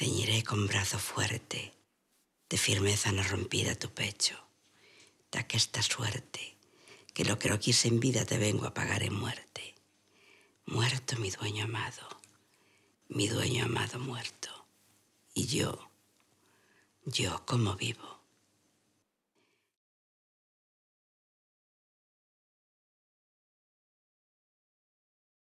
ceñiré con brazo fuerte, de firmeza no rompida tu pecho, de aquesta suerte, que lo que no quise en vida te vengo a pagar en muerte. Muerto mi dueño amado, mi dueño amado muerto, y yo, yo como vivo.